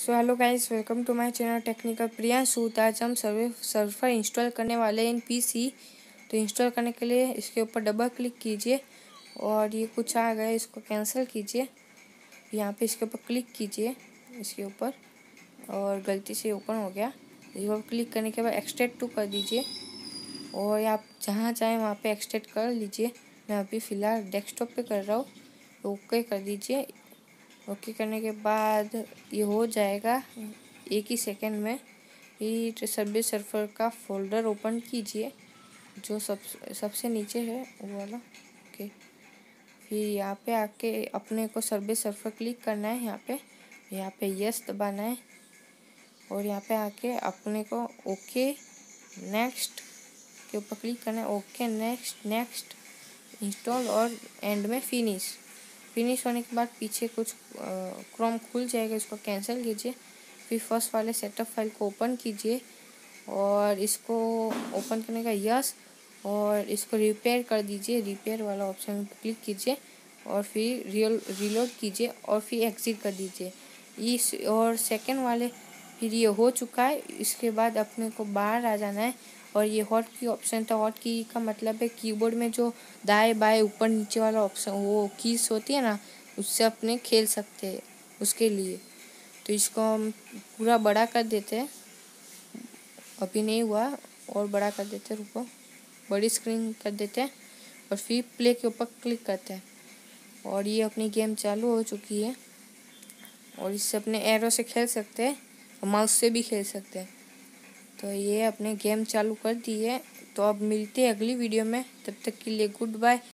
So hello guys welcome to my channel technical Priya तो आज हम सर्वे सर्वर इंस्टॉल करने वाले हैं इन पीसी तो इंस्टॉल करने के लिए इसके ऊपर डबल क्लिक कीजिए और ये कुछ आ गया इसको कैंसिल कीजिए। यहाँ पे इसके ऊपर क्लिक कीजिए, इसके ऊपर। और गलती से ओपन हो गया। इस पर क्लिक करने के बाद एक्सटेट टू कर दीजिए। और आप जहाँ चाहें वहाँ पर एक्सटेट कर लीजिए। मैं अभी फ़िलहाल डेस्कटॉप पे कर रहा हूँ। ओके कर दीजिए। ओके करने के बाद ये हो जाएगा एक ही सेकंड में। ये सर्विस सर्फर का फोल्डर ओपन कीजिए, जो सब, सबसे नीचे है वो वाला। ओके। फिर यहाँ पे आके अपने को सर्विस सर्फर क्लिक करना है यहाँ पे। यहाँ पे यस दबाना है। और यहाँ पे आके अपने को ओके, नेक्स्ट के ऊपर क्लिक करना है। ओके, नेक्स्ट नेक्स्ट, इंस्टॉल और एंड में फिनिश। फिनिश होने के बाद पीछे कुछ क्रोम खुल जाएगा, इसको कैंसिल कीजिए। फिर फ़र्स्ट वाले सेटअप फ़ाइल को ओपन कीजिए और इसको ओपन करने का यस और इसको रिपेयर कर दीजिए। रिपेयर वाला ऑप्शन क्लिक कीजिए और फिर रियल रिलोड कीजिए और फिर एग्ज़िट कर दीजिए। इस और सेकेंड वाले फिर ये हो चुका है। इसके बाद अपने को बाहर आ जाना है और ये हॉट की ऑप्शन था। हॉट की का मतलब है कीबोर्ड में जो दाएँ बाएँ ऊपर नीचे वाला ऑप्शन, वो कीस होती है ना, उससे अपने खेल सकते हैं उसके लिए। तो इसको हम पूरा बड़ा कर देते हैं। अभी नहीं हुआ, और बड़ा कर देते रुको। बड़ी स्क्रीन कर देते हैं और फिर प्ले के ऊपर क्लिक करते हैं। और ये अपनी गेम चालू हो चुकी है और इससे अपने एरो से खेल सकते हैं। और माउस से भी खेल सकते हैं। तो ये अपने गेम चालू कर दिए। तो अब मिलते हैं अगली वीडियो में। तब तक के लिए गुड बाय